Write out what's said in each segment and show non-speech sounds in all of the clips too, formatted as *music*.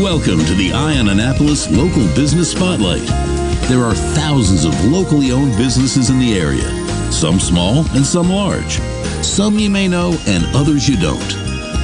Welcome to the Eye On Annapolis Local Business Spotlight. There are thousands of locally owned businesses in the area, some small and some large. Some you may know and others you don't.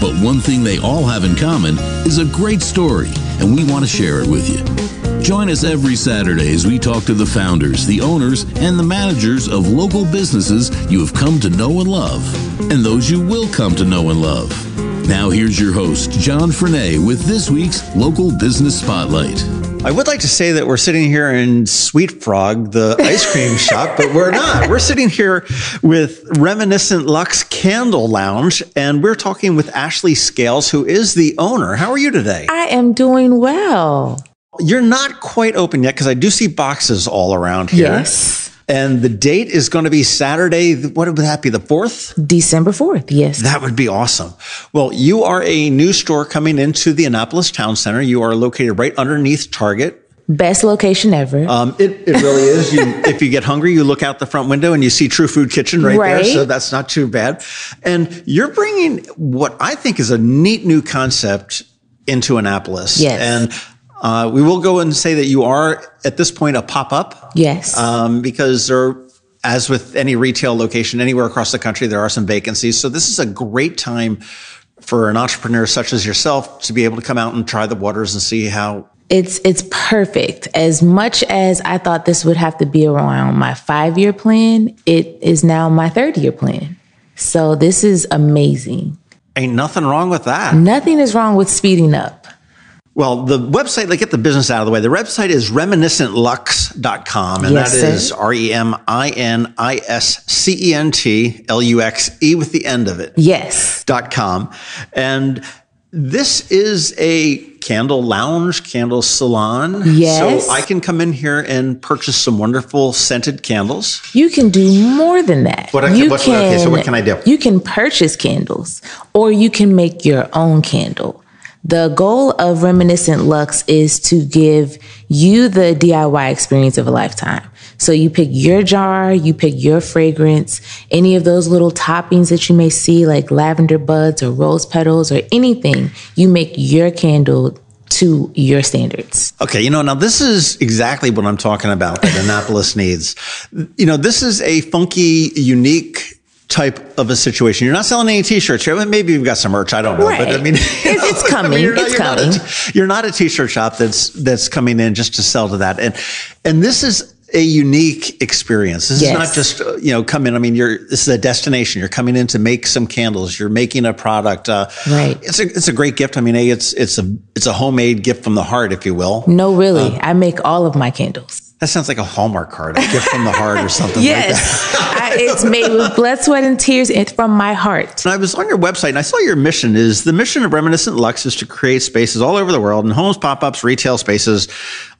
But one thing they all have in common is a great story, and we want to share it with you. Join us every Saturday as we talk to the founders, the owners, and the managers of local businesses you have come to know and love, and those you will come to know and love. Now, here's your host, John Frenaye, with this week's Local Business Spotlight. I would like to say that we're sitting here in Sweet Frog, the ice cream *laughs* shop, but we're not. We're sitting here with Reminiscent Luxe Candle Lounge, and we're talking with Ashley Scales, who is the owner. How are you today? I am doing well. You're not quite open yet because I do see boxes all around here. Yes. And the date is going to be Saturday. What would that be? The 4th? December 4th. Yes. That would be awesome. Well, you are a new store coming into the Annapolis Town Center. You are located right underneath Target. Best location ever. Um, it, it really is. You, *laughs* if you get hungry, you look out the front window and you see True Food Kitchen right, Right. there. So that's not too bad. And you're bringing what I think is a neat new concept into Annapolis. Yes. And uh, we will go and say that you are at this point a pop up. yes. Um, because there, as with any retail location anywhere across the country, there are some vacancies. So this is a great time for an entrepreneur such as yourself to be able to come out and try the waters and see how it's it's perfect. As much as I thought this would have to be around my five year plan, it is now my third year plan. So this is amazing. ain't nothing wrong with that. Nothing is wrong with speeding up. Well, the website, like get the business out of the way. The website is reminiscentluxe.com and Yes, that is R E M I N I S C E N T L U X E with the end of it. Yes. dot com. And this is a candle lounge, candle salon. Yes. So I can come in here and purchase some wonderful scented candles. You can do more than that. What I- you what- okay, so what can I do? You can purchase candles or you can make your own candle. The goal of Reminiscent Luxe is to give you the DIY experience of a lifetime. So you pick your jar, you pick your fragrance, any of those little toppings that you may see, like lavender buds or rose petals or anything, you make your candle to your standards. Okay, you know, now this is exactly what I'm talking about that Annapolis *laughs* needs. You know, this is a funky, unique type of a situation. You're not selling any t-shirts here. Maybe you've got some merch. I don't know. But I mean, It's- it's *laughs* coming. you're not, It's you're not a coming. you're not a t-shirt shop that's, that's coming in just to sell to that. And, and this is a unique experience. This Yes. is not just, uh, you know, come in. I mean, you're, this is a destination. You're coming in to make some candles. You're making a product. Uh, Right. It's a, it's a great gift. I mean, A, it's, it's a, it's a homemade gift from the heart, if you will. No, really. I make all of my candles. That sounds like a Hallmark card, a gift from the heart or something like that. Yes, I, it's made with blood, sweat, and tears. It's from my heart. And I was on your website and I saw your mission is the mission of Reminiscent Luxe is to create spaces all over the world and homes, pop-ups, retail spaces.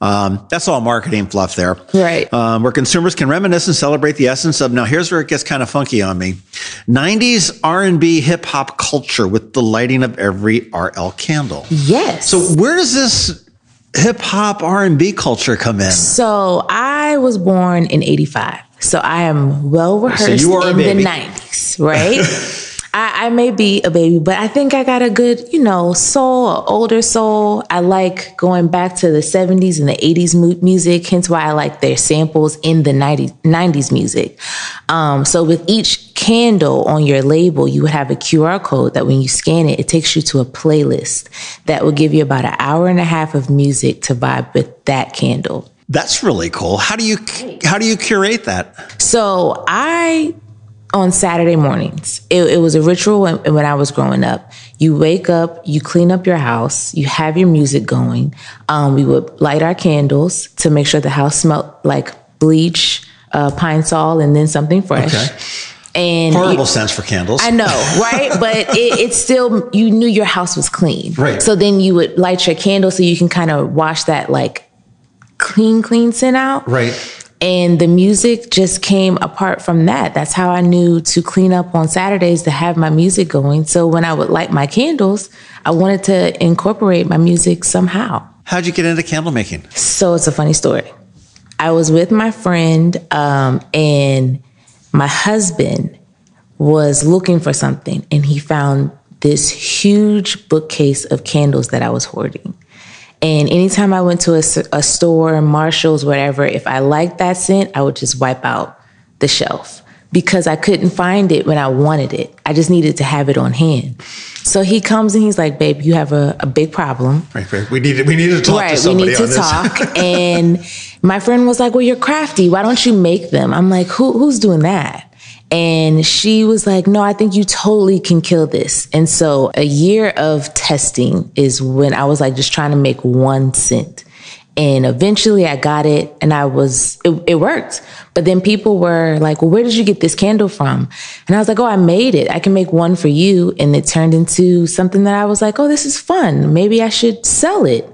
Um, that's all marketing fluff there. Right. Um, where consumers can reminisce and celebrate the essence of, now here's where it gets kind of funky on me. 90s R&B hip hop culture with the lighting of every RL candle. Yes. So where does this hip hop R&B culture come in? So I was born in 85. So I am well rehearsed a in the 90s, right? *laughs* I, I may be a baby, but I think I got a good, you know, soul, older soul. I like going back to the 70s and the 80s mu- music, hence why I like their samples in the 90s, 90s music. Um, so with each candle on your label, you would have a QR code that when you scan it, it takes you to a playlist that will give you about an hour and a half of music to vibe with that candle. That's really cool. How do you, how do you curate that? So I, on Saturday mornings, it, it was a ritual when, when I was growing up. You wake up, you clean up your house, you have your music going. Um, we would light our candles to make sure the house smelled like bleach, uh, Pine-Sol, and then something fresh. Okay. And Horrible sense for candles. I know, right? *laughs* but it, it's still, you knew your house was clean. Right. So then you would light your candle so you can kind of wash that like clean, clean scent out. Right. And the music just came apart from that. That's how I knew to clean up on Saturdays to have my music going. So when I would light my candles, I wanted to incorporate my music somehow. How'd you get into candle making? So it's a funny story. I was with my friend, um, and my husband was looking for something, and he found this huge bookcase of candles that I was hoarding. And anytime I went to a, a store, Marshalls, whatever, if I liked that scent, I would just wipe out the shelf because I couldn't find it when I wanted it. I just needed to have it on hand. So he comes and he's like, "Babe, you have a, a big problem. Right, right. We need to, we need to talk right, to somebody we need to this. talk." *laughs* and my friend was like, "Well, you're crafty. Why don't you make them?" I'm like, "Who who's doing that?" And she was like, No, I think you totally can kill this. And so a year of testing is when I was like just trying to make one scent. And eventually I got it and I was, it, it, worked. But then people were like, well, where did you get this candle from? And I was like, oh, I made it. I can make one for you. And it turned into something that I was like, oh, this is fun. Maybe I should sell it.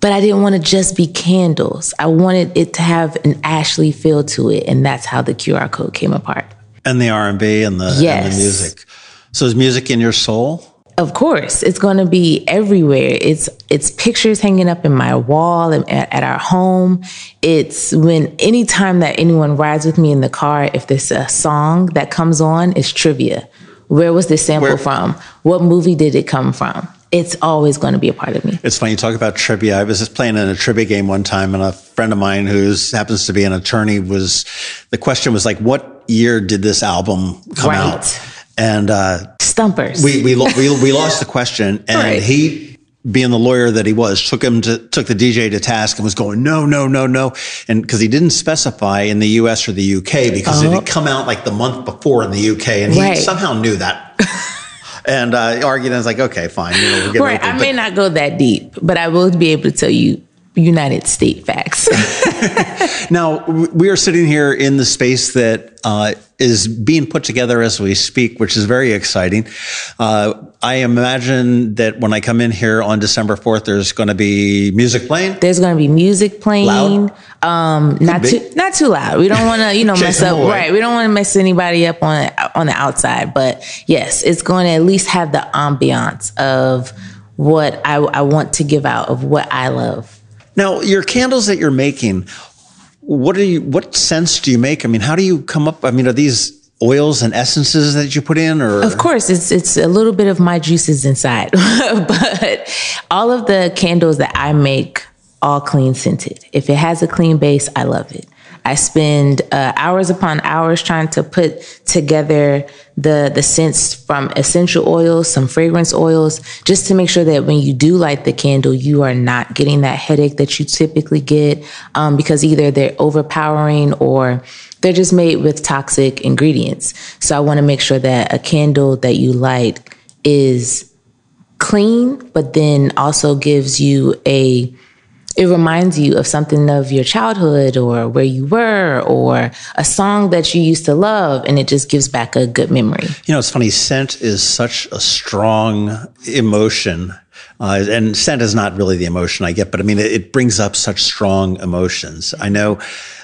But I didn't want to just be candles. I wanted it to have an Ashley feel to it. And that's how the QR code came apart. And the R&B and the, yes. and the music. So is music in your soul? Of course, it's going to be everywhere. It's it's pictures hanging up in my wall at, at our home. It's when anytime that anyone rides with me in the car, if there's a song that comes on, it's trivia. Where was this sample Where? from? What movie did it come from? It's always going to be a part of me. It's funny you talk about trivia. I was just playing in a trivia game one time, and a friend of mine who happens to be an attorney was the question was like, "What year did this album come right. out?" And uh, stumpers. We we we, we *laughs* lost the question, and right. he, being the lawyer that he was, took him to took the DJ to task and was going no no no no, and because he didn't specify in the U.S. or the UK because it had come out like the month before in the UK, and he right. somehow knew that. *laughs* and uh, argued. I was like, okay, fine. You know, right. I but, may not go that deep, but I will be able to tell you United State facts. *laughs* now, we are sitting here in the space that uh, is being put together as we speak, which is very exciting. Uh, I imagine that when I come in here on December 4th, there's going to be music playing. There's going to be music playing. Loud? Um, not too not too loud. We don't want to, you know, *laughs* mess up. Away. Right. We don't want to mess anybody up on on the outside. But yes, it's going to at least have the ambiance of what I, I want to give out of what I love. Now, your candles that you're making, what are you? What sense do you make? I mean, how do you come up? I mean, are these oils and essences that you put in, or of course, it's it's a little bit of my juices inside, *laughs* but all of the candles that I make all clean scented. If it has a clean base, I love it. I spend uh, hours upon hours trying to put together the the scents from essential oils, some fragrance oils, just to make sure that when you do light the candle, you are not getting that headache that you typically get um, because either they're overpowering or they're just made with toxic ingredients. So I want to make sure that a candle that you light is clean, but then also gives you a it reminds you of something of your childhood or where you were or a song that you used to love and it just gives back a good memory. You know, it's funny. Scent is such a strong emotion. Uh, and scent is not really the emotion I get, but I mean, it, it brings up such strong emotions. I know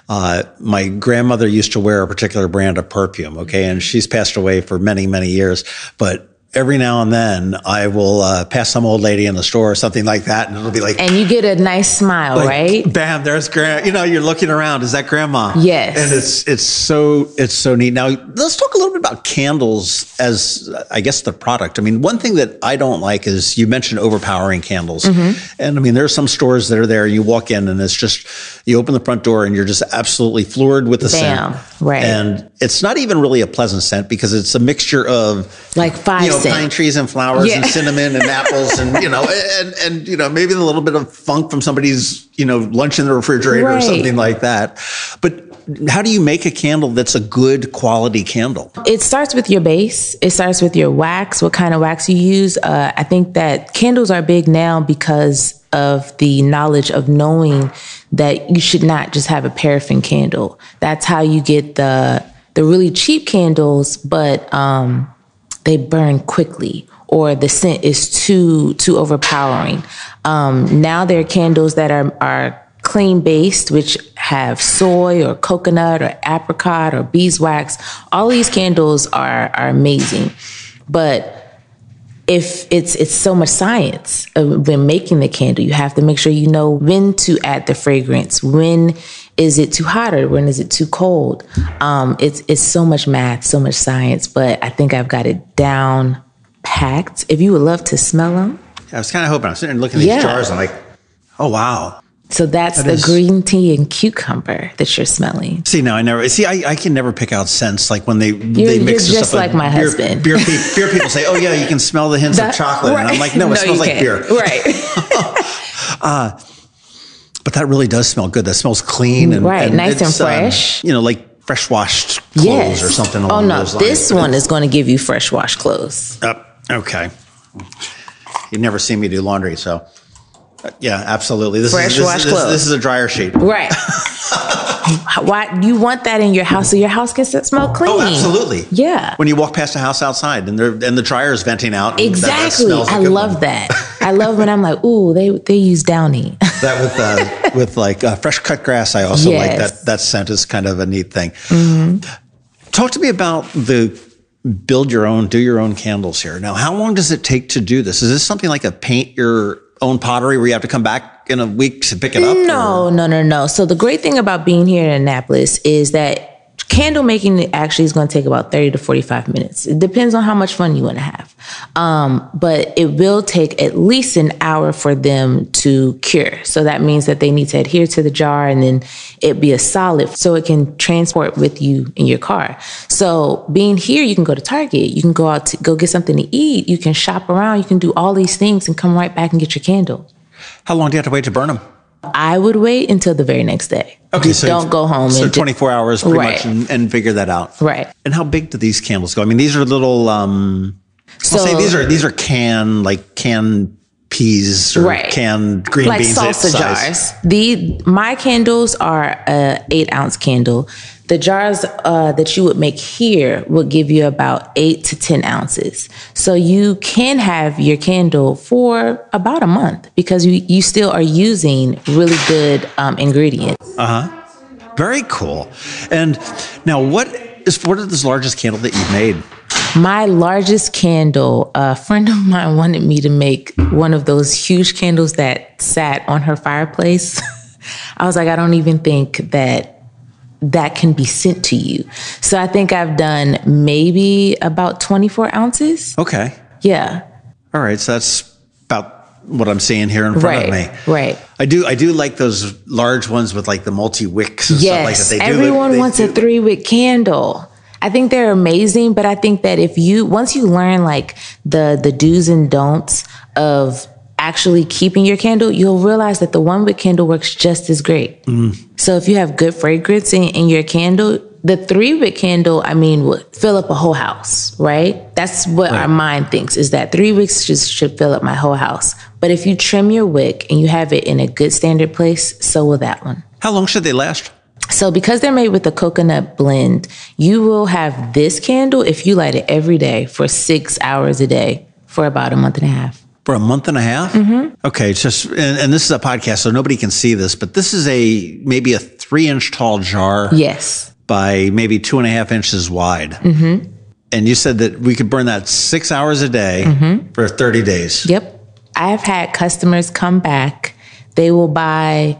uh, my grandmother used to wear a particular brand of perfume, okay, and she's passed away for many, many years, but every now and then I will uh, pass some old lady in the store or something like that, and it'll be like, and you get a nice smile, like, right? Bam, there's grand. You know, you're looking around. Is that grandma? Yes. And it's it's so it's so neat. Now let's talk a little bit about candles as I guess the product. I mean, one thing that I don't like is you mentioned overpowering candles, mm-hmm. and I mean there's some stores that are there. You walk in and it's just you open the front door and you're just absolutely floored with the Bam. scent. Right. And it's not even really a pleasant scent because it's a mixture of like five you know, pine trees and flowers yeah. and cinnamon and apples and you know and and you know maybe a little bit of funk from somebody's you know lunch in the refrigerator right. or something like that. But how do you make a candle that's a good quality candle? It starts with your base. It starts with your wax, what kind of wax you use. Uh, I think that candles are big now because of the knowledge of knowing that you should not just have a paraffin candle. That's how you get the the really cheap candles, but um, they burn quickly or the scent is too too overpowering. Um, now there are candles that are are clean based, which have soy or coconut or apricot or beeswax. All these candles are are amazing, but if it's it's so much science when making the candle, you have to make sure you know when to add the fragrance, when is it too hot or when is it too cold? Um, it's it's so much math, so much science, but I think I've got it down packed. If you would love to smell them, I was kind of hoping. I was sitting and looking at these yeah. jars and like, Oh wow. So that's That the is- green tea and cucumber that you're smelling. See now I never see I, I can never pick out scents like when they they you're mix this just up. like my beer, husband. Beer, pe- beer people say, "Oh yeah, you can smell the hints of That- chocolate," and I'm like, "No, it *laughs* smells like beer." *laughs* Right. *laughs* But that really does smell good. That smells clean and Right, nice and um, fresh. you know, like fresh washed clothes yes. or something. Oh no, those lines. this one is going to give you fresh wash clothes. Uh, okay. You've never seen me do laundry, so uh, yeah, absolutely. This Fresh is this, wash this, clothes. this is a dryer sheet. Right. *laughs* Why you want that in your house so your house can s- smell clean? Oh, absolutely. Yeah. When you walk past a house outside and they're and the dryer is venting out. and that- that Exactly. smells a I good love one. that. *laughs* I love when I'm like, ooh, they they use Downy. *laughs* That with uh, with like uh, fresh cut grass, I also like Yes. Mm-hmm. that. That scent is kind of a neat thing. Talk to me about the build your own, do your own candles here. Now, how long does it take to do this? Is this something like a paint your own pottery where you have to come back in a week to pick it up? No, no, no, no. So the great thing about being here in Annapolis is that candle making actually is going to take about 30 to 45 minutes. It depends on how much fun you want to have. Um, but it will take at least an hour for them to cure. So that means that they need to adhere to the jar and then it be a solid so it can transport with you in your car. So being here, you can go to Target, you can go out to go get something to eat, you can shop around, you can do all these things and come right back and get your candle. How long do you have to wait to burn them? I would wait until the very next day. Just don't go home. So 24 hours pretty Right. much and, and figure that out. Right. And how big do these candles go? I mean, these are little, um, So I'll say these are, these are can, like can peas or Right. can green like beans. salsa size. jars. The my candles are a eight ounce candle. The jars uh, that you would make here would give you about eight to ten ounces. So you can have your candle for about a month because you you still are using really good um, ingredients. Uh huh. Very cool. And now what is, what is the largest candle that you've made? My largest candle, a friend of mine wanted me to make one of those huge candles that sat on her fireplace. *laughs* I was like, I don't even think that that can be sent to you. So I think I've done maybe about 24 ounces. Okay. Yeah. All right. So that's about what I'm seeing here in front Right. of me. Right. I do. I do like those large ones with like the multi wicks and Yes. stuff like that. They do. Everyone they wants a do- three wick candle. I think they're amazing, but I think that if you once you learn like the the do's and don'ts of actually keeping your candle, you'll realize that the one wick candle works just as great. Mm. So if you have good fragrance in, in your candle, the three wick candle, I mean, would fill up a whole house, right? That's what our mind thinks is that three wicks just should fill up my whole house. But if you trim your wick and you have it in a good standard place, so will that one. How long should they last? So because they're made with a coconut blend, you will have this candle if you light it every day for six hours a day for about a month and a half. For a month and a half? Mm-hmm. Okay, just and, and this is a podcast, so nobody can see this, but this is a maybe a three inch tall jar Yes. by maybe two and a half inches wide. Mm-hmm. And you said that we could burn that six hours a day Mm-hmm. for 30 days. Yep. I've had customers come back. They will buy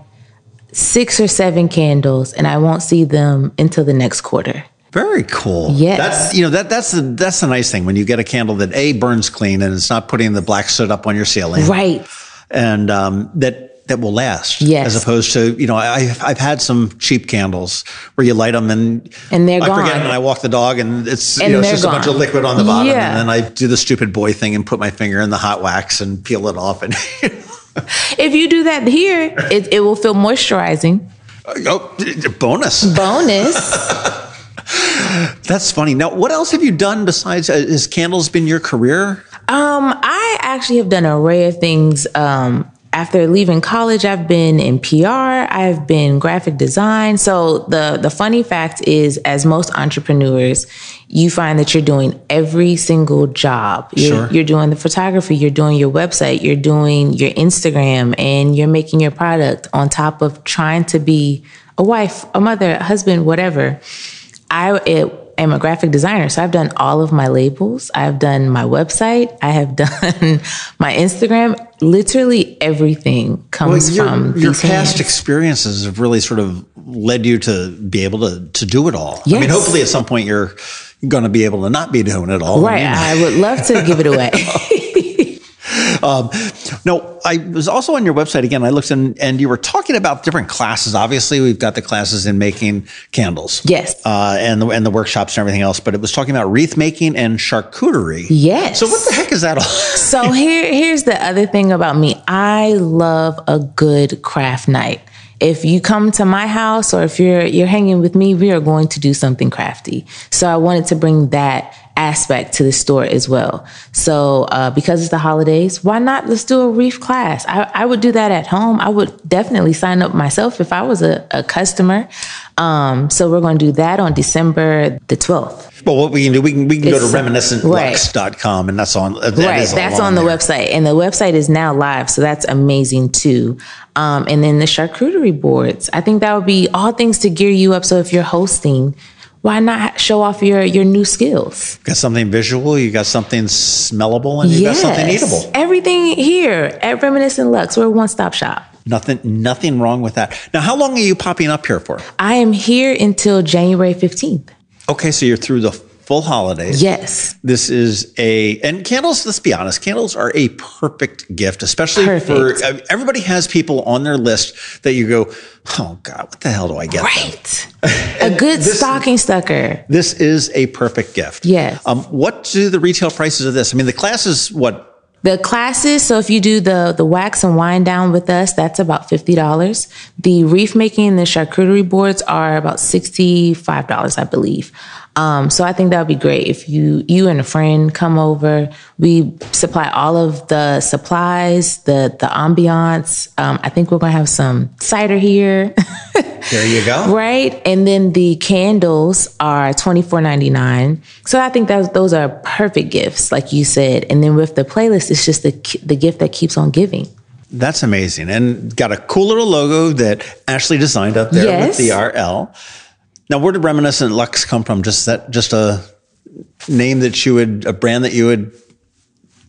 six or seven candles and I won't see them until the next quarter. Very cool. Yes. That's you know that that's the that's the nice thing when you get a candle that a burns clean and it's not putting the black soot up on your ceiling. Right. And um, that that will last. Yes. As opposed to you know I I've had some cheap candles where you light them and And they're I forget gone. and I walk the dog and it's And you know it's just a bunch of liquid on the bottom Yeah. and then I do the stupid boy thing and put my finger in the hot wax and peel it off and *laughs* If you do that here, it, it will feel moisturizing. oh bonus. Bonus. *laughs* That's funny. Now what else have you done besides uh, has candles been your career? Um, I actually have done an array of things. Um, after leaving college, I've been in PR, I've been graphic design. So the the funny fact is, as most entrepreneurs, you find that you're doing every single job. You're, Sure. you're doing the photography, you're doing your website, you're doing your Instagram, and you're making your product on top of trying to be a wife, a mother, a husband, whatever. I it, am a graphic designer, so I've done all of my labels. I've done my website. I have *laughs* done my Instagram. Literally everything comes your, from your these past hands. experiences have really sort of led you to be able to to do it all. I mean, hopefully at some point you're going to be able to not be doing it all. Right. I would love to give it away. *laughs* Um, no, I was also on your website again. I looked in, and you were talking about different classes. Obviously, we've got the classes in making candles, Yes. uh, and the and the workshops and everything else. But it was talking about wreath making and charcuterie. Yes. So what the heck is that all? *laughs* So here, here's the other thing about me. I love a good craft night. If you come to my house or if you're you're hanging with me, we are going to do something crafty. So I wanted to bring that aspect to the store as well. So uh, because it's the holidays, why not let's do a reef class? I, I would do that at home. I would definitely sign up myself if I was a, a customer. Um, so we're going to do that on December the 12th. Well, what we can do, we can we can go to reminiscentluxe.com, and that's on. That right that's on the there. website and the website is now live so that's amazing too um, and then the charcuterie boards i think that would be all things to gear you up so if you're hosting why not show off your your new skills Got something visual, you got something smellable, and you got something eatable. everything here at reminiscent luxe we're a one-stop shop Nothing, nothing wrong with that. Now, how long are you popping up here for? i am here until january 15th Okay, so you're through the full holidays. yes This is a and candles. Let's be honest, candles are a perfect gift, especially Perfect. for everybody has people on their list that you go, oh God, what the hell do I get? right a good this- stocking stucker This is a perfect gift. Yes. Um, what do the retail prices of this? I mean, the class is what The classes, so if you do the the wax and wind down with us, that's about fifty dollars. The reef making and the charcuterie boards are about sixty five dollars, I believe. Um, so I think that would be great if you you and a friend come over. We supply all of the supplies, the the ambiance. Um, I think we're gonna have some cider here. *laughs* there you go. Right. And then the candles are twenty four ninety nine. So I think that those are perfect gifts, like you said. And then with the playlist, it's just the the gift that keeps on giving. That's amazing, and got a cool little logo that Ashley designed up there Yes. with the RL. Now, where did Reminiscent Luxe come from? Just that, just a name that you would, a brand that you would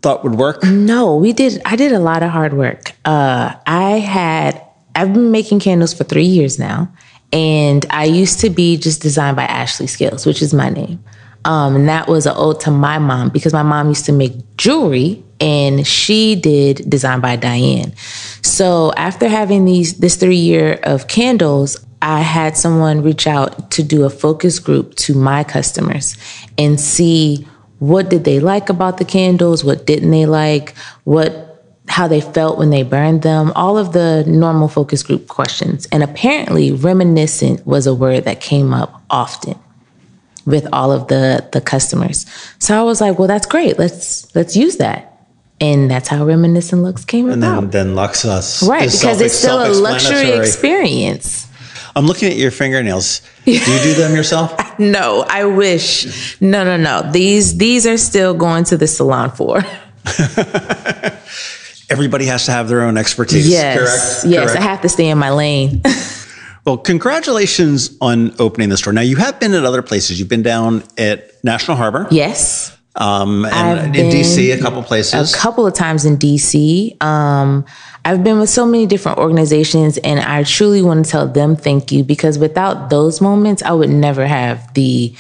thought would work. No, we did. I did a lot of hard work. Uh, I had. I've been making candles for three years now, and I used to be just designed by Ashley Scales, which is my name. Um, and that was an ode to my mom because my mom used to make jewelry, and she did design by Diane. So after having these this three year of candles, I had someone reach out to do a focus group to my customers and see what did they like about the candles, what didn't they like, what how they felt when they burned them, all of the normal focus group questions. And apparently reminiscent was a word that came up often with all of the the customers. So I was like, well that's great. Let's let's use that. And that's how reminiscent luxe came And about. then, then Lux us. right, because it's still a luxury experience. I'm looking at your fingernails. Do you do them yourself? *laughs* No, I wish. No, no, no. These these are still going to the salon for. *laughs* Everybody has to have their own expertise. Yes. Correct. Yes, Correct. I have to stay in my lane. *laughs* Well, congratulations on opening the store. Now you have been at other places. You've been down at National Harbor, yes. Um, and in DC a couple places. a couple of times in DC. Um, I've been with so many different organizations, and I truly want to tell them thank you because without those moments, I would never have the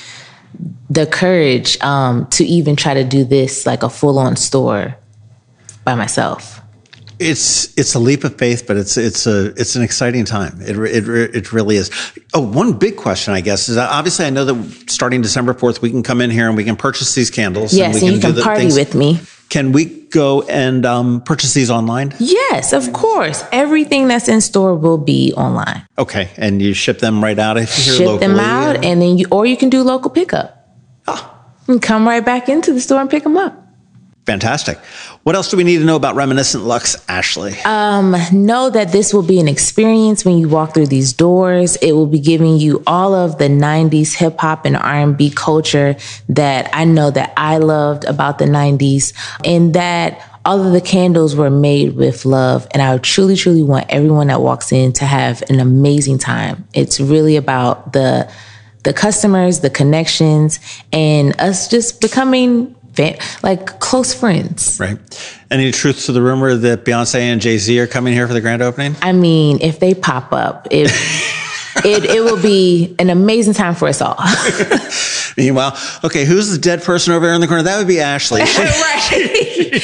the courage um, to even try to do this like a full on store by myself. It's it's a leap of faith, but it's it's a it's an exciting time. It it it really is. Oh, one big question, I guess, is obviously I know that starting December fourth, we can come in here and we can purchase these candles. Yes, we and you do can the party things. with me. Can we go and um, purchase these online? Yes, of course. Everything that's in store will be online. Okay, and you ship them right out if you're Ship locally. them out, and then you, or you can do local pickup. Ah, And come right back into the store and pick them up. Fantastic. What else do we need to know about Reminiscent Luxe, Ashley? Um, know that this will be an experience when you walk through these doors. It will be giving you all of the 90s hip hop and R&B culture that I know that I loved about the 90s and that all of the candles were made with love. And I truly, truly want everyone that walks in to have an amazing time. It's really about the, the customers, the connections, and us just becoming like close friends. right. Any truth to the rumor that Beyonce and Jay Z are coming here for the grand opening? I mean, if they pop up, it *laughs* it it will be an amazing time for us all. *laughs* Meanwhile, okay, who's the dead person over there in the corner? That would be Ashley. *laughs* Right.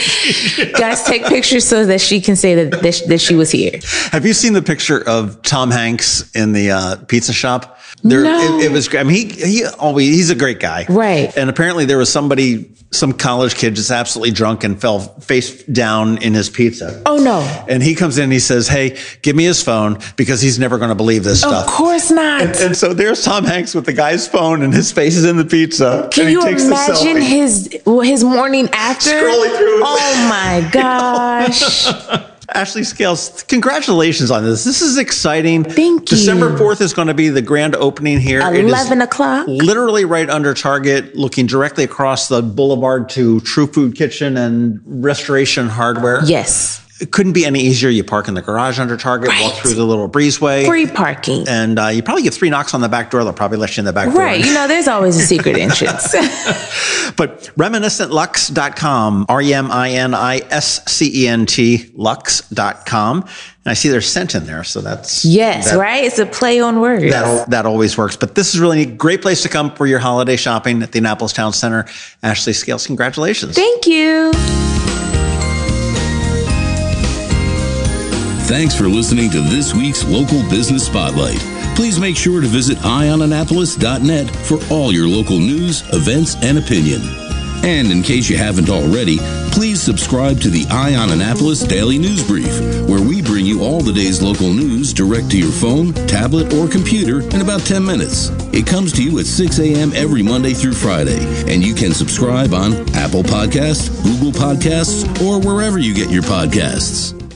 Guys, take pictures so that she can say that, that, that she was here. Have you seen the picture of Tom Hanks in the uh, pizza shop? There, No. it, it was. I mean, he he always he's a great guy, Right. And apparently, there was somebody, some college kid, just absolutely drunk and fell face down in his pizza. Oh no. And he comes in and he says, "Hey, give me his phone because he's never going to believe this Of stuff." Of course not. And so there's Tom Hanks with the guy's phone and his face is in the pizza. Can and he you takes imagine his his morning after? Scrolling through Oh my *laughs* gosh. *laughs* Ashley Scales, congratulations on this. This is exciting. Thank you. December 4th is going to be the grand opening here. It is 11 o'clock. Literally right under Target, looking directly across the boulevard to True Food Kitchen and Restoration Hardware. Yes. It couldn't be any easier. You park in the garage under Target, walk through the little breezeway. Free parking. And uh, you probably get three knocks on the back door. They'll probably let you in the back door. Right. You know, there's always a secret *laughs* entrance. *laughs* But reminiscentluxe.com, R E M I N I S C E N T, lux.com. And I see there's scent in there. So that's. yes, that- right? It's a play on words. That, that always works. But this is really a great place to come for your holiday shopping at the Annapolis Town Center. Ashley Scales, congratulations. Thank you. Thanks for listening to this week's Local Business Spotlight. Please make sure to visit eyeonannapolis.net for all your local news, events, and opinion. And in case you haven't already, please subscribe to the Eye on Annapolis Daily News Brief, where we bring you all the day's local news direct to your phone, tablet, or computer in about 10 minutes. It comes to you at 6 a.m. every Monday through Friday, and you can subscribe on Apple Podcasts, Google Podcasts, or wherever you get your podcasts.